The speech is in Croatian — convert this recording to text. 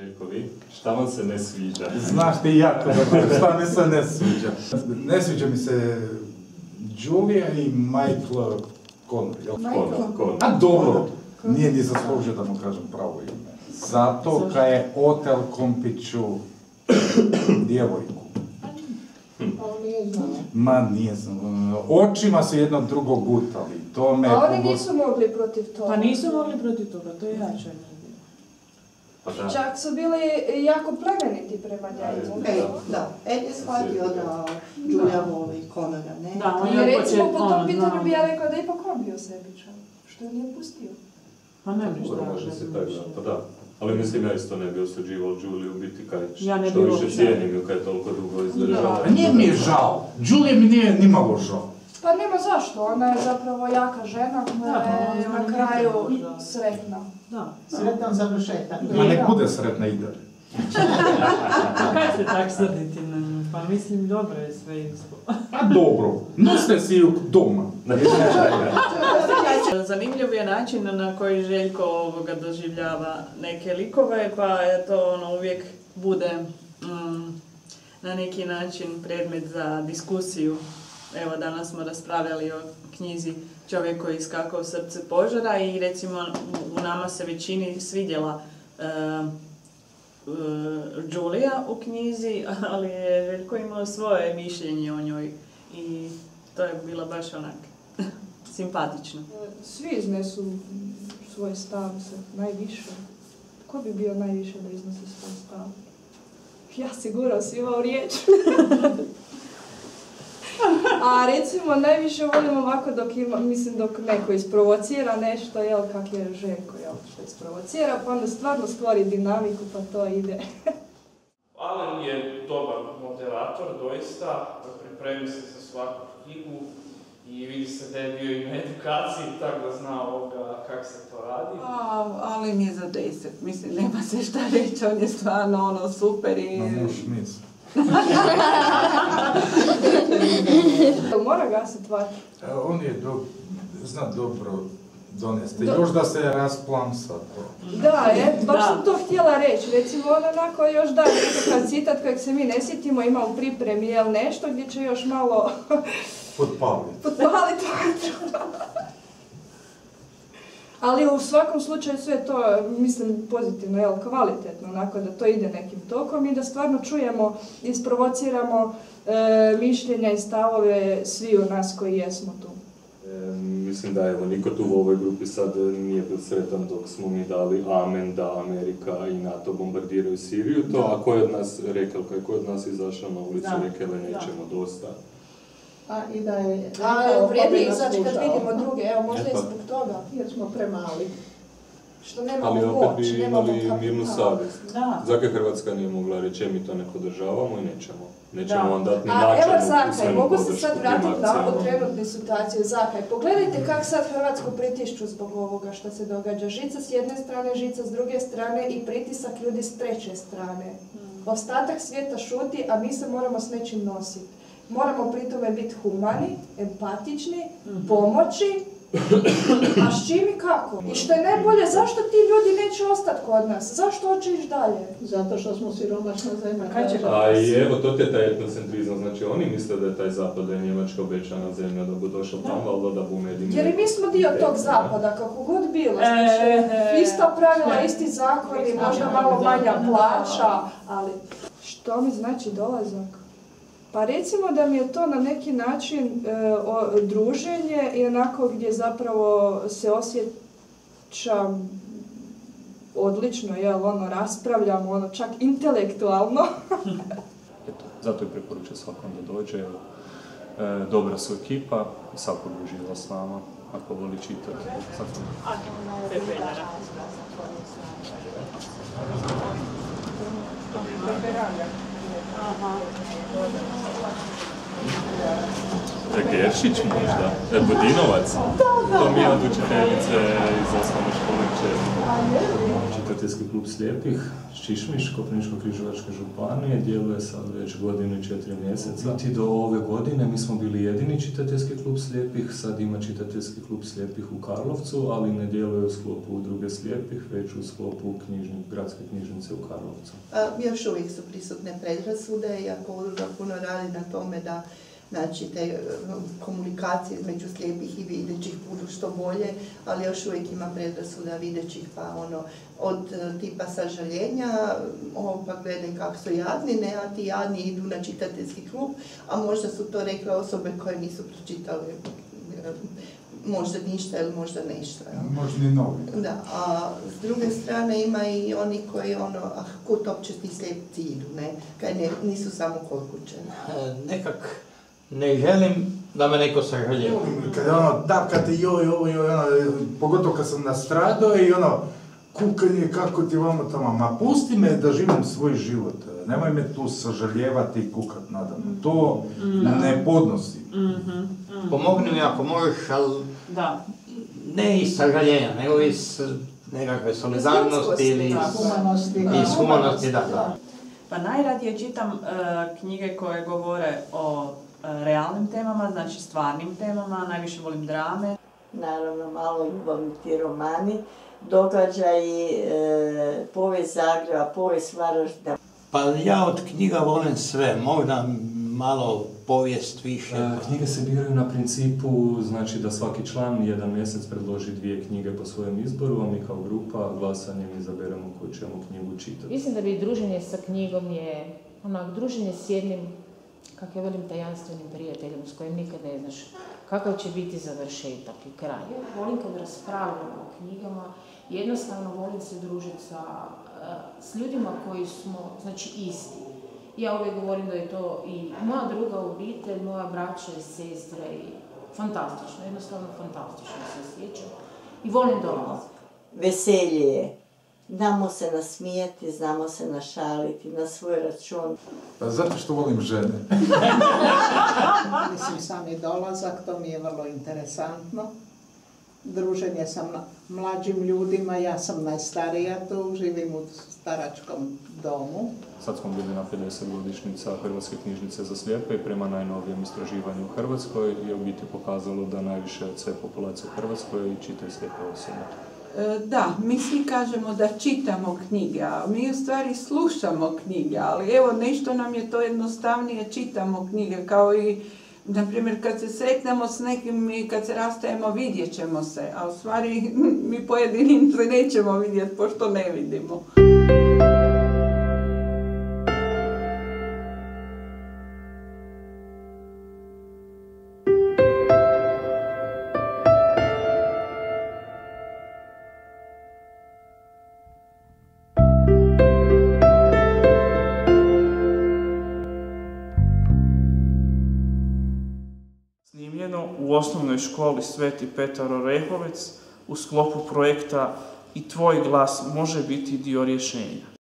Željkovi, šta vam se ne sviđa? Znaš ti jako dobro šta mi se ne sviđa. Ne sviđa mi se Julia i Michael Connor, jel? Konor, Konor. A dobro, nije ni zaslužio da mu kažem pravo ime. Zato kaj je otel kompiću djevojku. Ma nije znam, očima su jedno drugo gutali, to me... A oni nisu mogli protiv toga. Pa nisu mogli protiv toga, to je jače. Čak su bili jako plemeniti prema njemu. Da. Ej, da, Ed je shvatio da Julia voli Conora, ne? Da, on je recimo po tom ono, pitanju bi ja rekla da je ipak on bio sebičan. Što je nije pustio. Pa ne bi šta može se tako, pa da. Ali mislim, ja isto ne bi osuđivao Juliju biti kaj Ja ne što više cijenim ju kaj je toliko dugo izdržala. A nije mi je žao, Julia mi nije nimalo žao. Pa nema zašto, ona je zapravo jaka žena koja Da, pa je na kraju da. sretna. Da. Sretan završetak. Ma nek bude sretna ide. Kaj se tak srditi na nju? Pa mislim, dobro je sve isto. A dobro, noste si ju doma. Zanimljiv je način na koji Željko ovoga doživljava neke likove, pa je to ono uvijek bude mm, na neki način predmet za diskusiju. Evo danas smo raspravljali o knjizi Čovjek koji iskakao srce požara i recimo u, nama se većini svidjela e, u knjizi, ali je Željko imao svoje mišljenje o njoj i to je bilo baš onak simpatično. Svi iznesu svoj stav najviše. Ko bi bio najviše da iznese svoj stav? Ja sigurno si imao riječ. A recimo najviše volim ovako dok ima, mislim dok neko isprovocira nešto, jel kak je Željko, jel što isprovocira, pa onda stvarno stvori dinamiku pa to ide. Alen je dobar moderator, doista, pripremi se za svaku knjigu i vidi se da je bio i na edukaciji, tako da zna ovoga kako se to radi. A, ali mi je za deset, mislim, nema se šta reći, on je stvarno ono super i... Na muš mis. Mora gasit vatru. E, On je do, zna dobro donesti. Do- Još da se rasplamsa to. Da, je, baš sam to htjela reći. Recimo, on onako još da nekakav citat kojeg se mi ne sjetimo, ima u pripremi, jel nešto gdje će još malo Potpali. potpaliti vatru. Ali u svakom slučaju sve to, mislim, pozitivno, jel, kvalitetno, onako da to ide nekim tokom i da stvarno čujemo, isprovociramo e, mišljenja i stavove svi u nas koji jesmo tu. E, mislim da evo, niko tu u ovoj grupi sad nije bio sretan dok smo mi dali amen da Amerika i NATO bombardiraju Siriju. To, a ko je od nas rekao, ko je od nas izašao na ulicu Da. i "Evo, nećemo dosta. A i da je... A vrijedi izaći kad vidimo druge, evo možda i zbog toga, Jer smo premali. što nemamo Ali opet bi imali mirnu savjest. Da. Zakaj Hrvatska nije mogla reći, "E, mi to ne podržavamo i nećemo. Nećemo vam dati ni A evo Zakaj, mogu se sad vratiti na ovu trenutnu situaciju. Zakaj, pogledajte kak sad Hrvatsku pritišću zbog ovoga što se događa. Žica s jedne strane, žica s druge strane i pritisak ljudi s treće strane. Ostatak svijeta šuti, a mi se moramo s nečim nositi. Moramo pri tome biti humani, empatični, pomoći, a s čim i kako? I što je najbolje, zašto ti ljudi neće ostati kod nas? Zašto hoće ići dalje? Zato što smo siromašna zemlja. A kaj će kažu. A i evo, to ti je taj etnocentrizam, znači oni misle da je taj zapad, da je Njemačka obećana zemlja, da bu došao tamo, ali da bu. Jer i mi smo dio tog zapada, kako god bilo. E, Znači, e, ista pravila, sve. isti zakoni, možda malo manja plaća, ali što mi znači dolazak? Pa recimo da mi je to na neki način e, o- druženje i onako gdje zapravo se osjećam odlično, jel, ono, raspravljamo, ono, čak intelektualno. Eto, zato i preporučujem svakom da dođe. evo. E, dobra su ekipa, svako bi uživao s nama, ako voli čitati. Svako- Geršić možda? E, Budinovac? To mi je od učiteljice iz osnovne škole čitateljski klub slijepih Čišmiš, Koprivničko-križevačke županije, djeluje sad već godinu i četiri mjeseca. Ti do ove godine mi smo bili jedini čitateljski klub slijepih, sad ima čitateljski klub slijepih u Karlovcu, ali ne djeluje u sklopu udruge slijepih, već u sklopu knjižni, gradske knjižnice u Karlovcu. A, još uvijek su prisutne predrasude, iako udruga puno radi na tome da znači te e, komunikacije između slijepih i videćih budu što bolje, ali još uvijek ima predrasuda videćih pa ono od e, tipa sažaljenja, ovo pa gledaj kako su jadni, ne, a ti jadni idu na čitateljski klub, a možda su to rekle osobe koje nisu pročitale e, možda ništa ili možda nešto. Možda ni novi. Da, a s druge strane ima i oni koji ono, ah, kud opće ti slijepci idu, ne, kaj ne, nisu samo kod kuće. Nekak ne želim da me neko sažaljeva. Kad ono, tapkate joj, ovo, joj, ono, pogotovo kad sam nastradao i ono, kukanje, kako ti vamo tamo, ma pusti me da živim svoj život, nemoj me tu sažaljevati i kukat nadam. To ne podnosi. Pomogni mi ako možeš, ali Da. ne iz sažaljenja, nego iz nekakve solidarnosti ili iz, Humanosti. iz humanosti, da, da. Pa najradije čitam e, knjige koje govore o realnim temama, znači stvarnim temama, najviše volim drame. naravno malo ljubavni ti romani, događaji, e, povijest Zagreba, povijest Varaždina. Pa ja od knjiga volim sve, možda malo povijest više. E, Knjige se biraju na principu, znači da svaki član jedan mjesec predloži dvije knjige po svojem izboru, a mi kao grupa glasanjem izaberemo koju ćemo knjigu čitati. Mislim da bi druženje sa knjigom je onak druženje s jednim, kako ja velim, tajanstvenim prijateljem s kojim nikad ne znaš kakav će biti završetak i kraj. Ja volim kad raspravljamo o knjigama, jednostavno volim se družiti sa, eh, s ljudima koji smo, znači, isti. Ja uvijek govorim da je to i moja druga obitelj, moja braća i sestre i fantastično, jednostavno fantastično se osjećam. I volim dolaziti. Veselje je. Znamo se nasmijeti, znamo se našaliti na svoj račun. Pa zato što volim žene. Mislim, sami dolazak, to mi je vrlo interesantno. Druženje sa mla- mlađim ljudima, ja sam najstarija tu, živim u staračkom domu. Sad smo bili na 50 godišnjica Hrvatske knjižnice za slijepe i prema najnovijem istraživanju u Hrvatskoj je u biti pokazalo da najviše od sve populacije u Hrvatskoj čitaju slijepe osobe. E, Da, mi svi kažemo da čitamo knjige, a mi u stvari slušamo knjige, ali evo nešto nam je to jednostavnije, čitamo knjige, kao i, na primjer, kad se sretnemo s nekim i kad se rastajemo, vidjet ćemo se, a u stvari mi pojedinim se nećemo vidjeti, pošto ne vidimo. U osnovnoj školi Sveti Petar Orehovec u sklopu projekta I tvoj glas može biti dio rješenja.